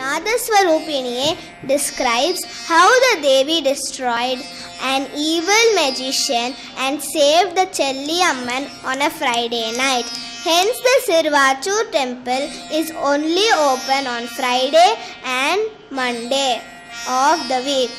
Nadaswarupiniye describes how the Devi destroyed an evil magician and saved the Chelli Amman on a Friday night. Hence, the Siruvachur temple is only open on Friday and Monday of the week.